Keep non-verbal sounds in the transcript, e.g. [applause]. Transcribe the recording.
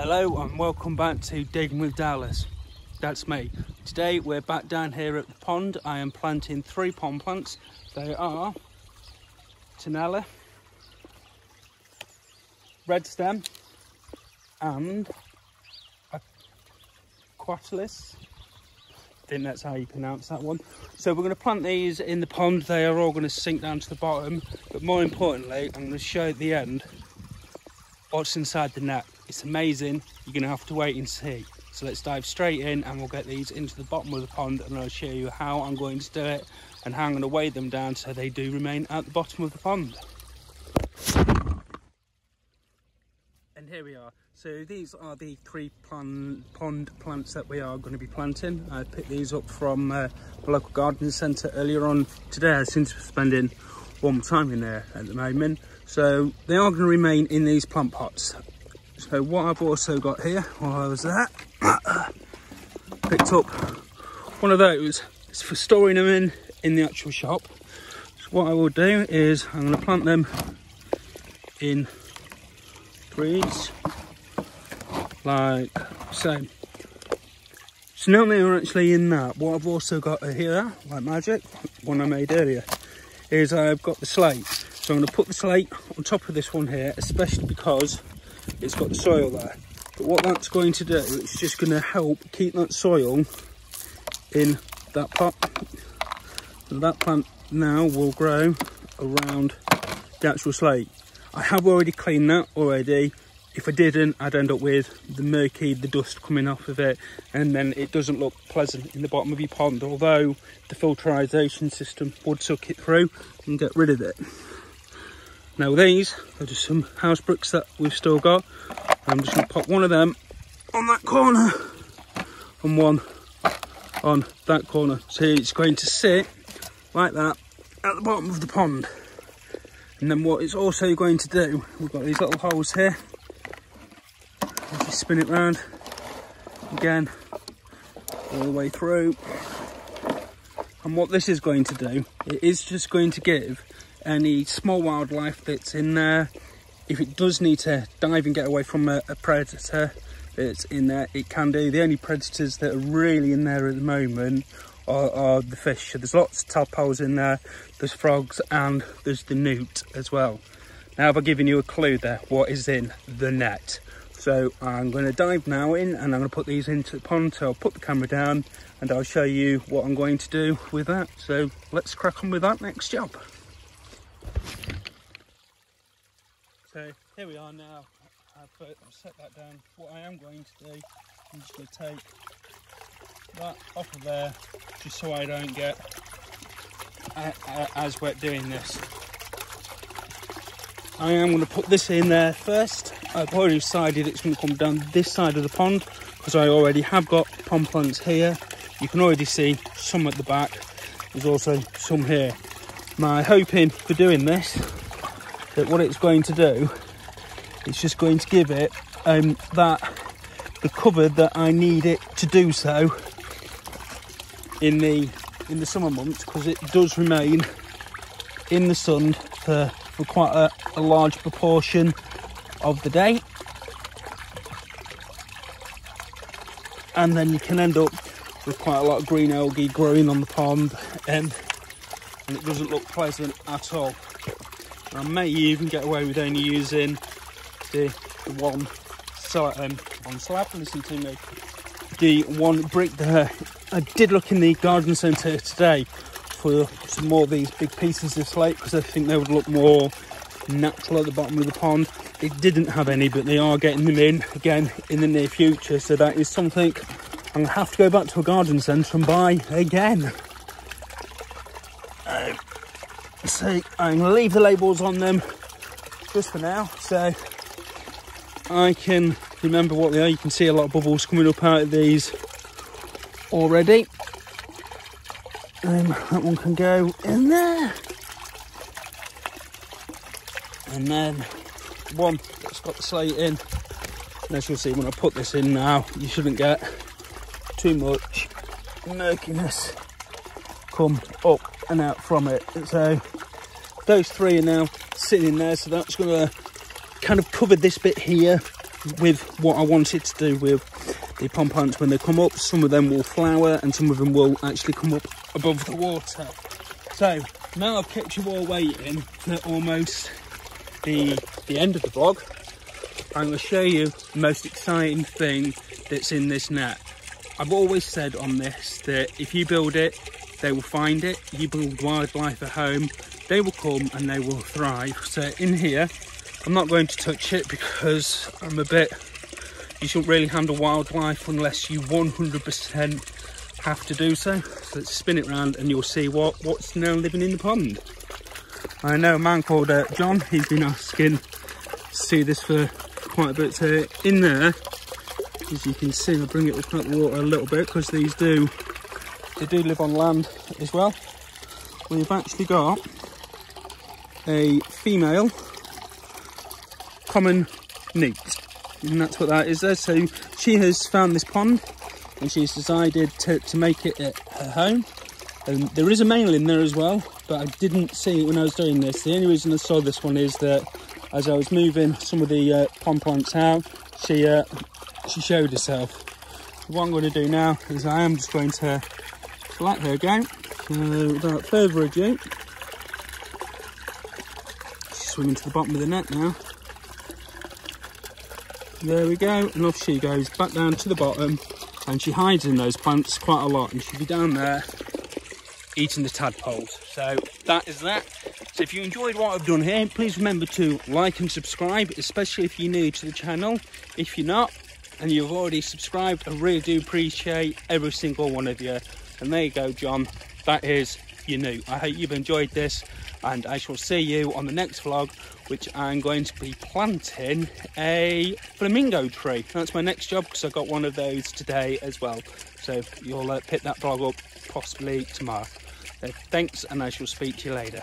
Hello and welcome back to Digging with Dallas. That's me. Today we're back down here at the pond. I am planting three pond plants. They are Tenella, Red Stem and. I think that's how you pronounce that one. So we're going to plant these in the pond. They are all going to sink down to the bottom. But more importantly, I'm going to show at the end what's inside the net. It's amazing. You're going to have to wait and see. So let's dive straight in and we'll get these into the bottom of the pond and I'll show you how I'm going to do it and how I'm going to weigh them down so they do remain at the bottom of the pond. And here we are. So these are the three pond, pond plants that we are going to be planting. I picked these up from uh, the local garden centre earlier on today. I seem to be spending warm time in there at the moment. So they are going to remain in these plant pots. So what I've also got here, while I was there, [clears throat] picked up one of those. It's for storing them in, in the actual shop. So what I will do is I'm going to plant them in threes, like so. So now they are actually in that, what I've also got here, like magic, one I made earlier, is I've got the slate. So I'm going to put the slate on top of this one here, especially because it's got the soil there. But what that's going to do, it's just going to help keep that soil in that pot. And that plant now will grow around the actual slate. I have already cleaned that already. If I didn't, I'd end up with the murky, the dust coming off of it, and then it doesn't look pleasant in the bottom of your pond, although the filterization system would suck it through and get rid of it. Now these are just some house bricks that we've still got. I'm just gonna pop one of them on that corner and one on that corner. So it's going to sit like that at the bottom of the pond. And then what it's also going to do, we've got these little holes here. Just spin it round again, all the way through. And what this is going to do, it is just going to give any small wildlife that's in there. If it does need to dive and get away from a, a predator that's in there, it can do. The only predators that are really in there at the moment are, are the fish. So there's lots of tadpoles in there, there's frogs and there's the newt as well. Now have I've given you a clue there, what is in the net. So I'm going to dive now in and I'm going to put these into the pond. So I'll put the camera down and I'll show you what I'm going to do with that. So let's crack on with that next job. So here we are now. I've, uh, set that down. What I am going to do, I'm just going to take that off of there, just so I don't get uh, uh, as wet doing this. I am going to put this in there first. I've already decided it's going to come down this side of the pond because I already have got pond plants here. You can already see some at the back. There's also some here. My hoping for doing this that what it's going to do it's just going to give it um, that the cover that I need it to do so in the in the summer months because it does remain in the sun for, for quite a, a large proportion of the day. And then you can end up with quite a lot of green algae growing on the pond and, and it doesn't look pleasant at all I may even get away with only using the, one so um, one slab. Listen to me. The one brick there. I did look in the garden centre today for some more of these big pieces of slate because I think they would look more natural at the bottom of the pond. It didn't have any, but they are getting them in again in the near future. So that is something I'm gonna have to go back to a garden centre and buy again. So I'm to leave the labels on them just for now so I can remember what they are. You can see a lot of bubbles coming up out of these already. Um, that one can go in there. And then one that's got the slate in. And as you'll see when I put this in now, you shouldn't get too much murkiness come up and out from it. So those three are now sitting in there, so that's going to kind of cover this bit here with what I wanted to do with the pond plants when they come up. Some of them will flower and some of them will actually come up above the water. So now I've kept you all waiting for almost the, the end of the vlog. I'm going to show you the most exciting thing that's in this net. I've always said on this that if you build it, they will find it. You build wildlife at home, they will come and they will thrive. So in here, I'm not going to touch it because I'm a bit, you shouldn't really handle wildlife unless you 100% have to do so. So let's spin it around and you'll see what, what's now living in the pond. I know a man called uh, John, he's been asking to see this for quite a bit. So in there, as you can see, I'll bring it up out the water a little bit because these do, they do live on land as well. We've actually got a female common newt and that's what that is there. So she has found this pond and she's decided to, to make it her home. And there is a male in there as well but I didn't see it when I was doing this. The only reason I saw this one is that as I was moving some of the uh, pond plants out she uh, she showed herself. What I'm going to do now is I am just going to let her go so without further ado swimming to the bottom of the net now. There we go, and off she goes back down to the bottom, and she hides in those plants quite a lot, and she'll be down there eating the tadpoles. So that is that. So if you enjoyed what I've done here, please remember to like and subscribe, especially if you're new to the channel. If you're not, and you've already subscribed, I really do appreciate every single one of you. And there you go, John. That is you new. I hope you've enjoyed this and I shall see you on the next vlog which I'm going to be planting a flamingo tree. That's my next job because I got one of those today as well. So you'll uh, pick that vlog up possibly tomorrow. Thanks and I shall speak to you later.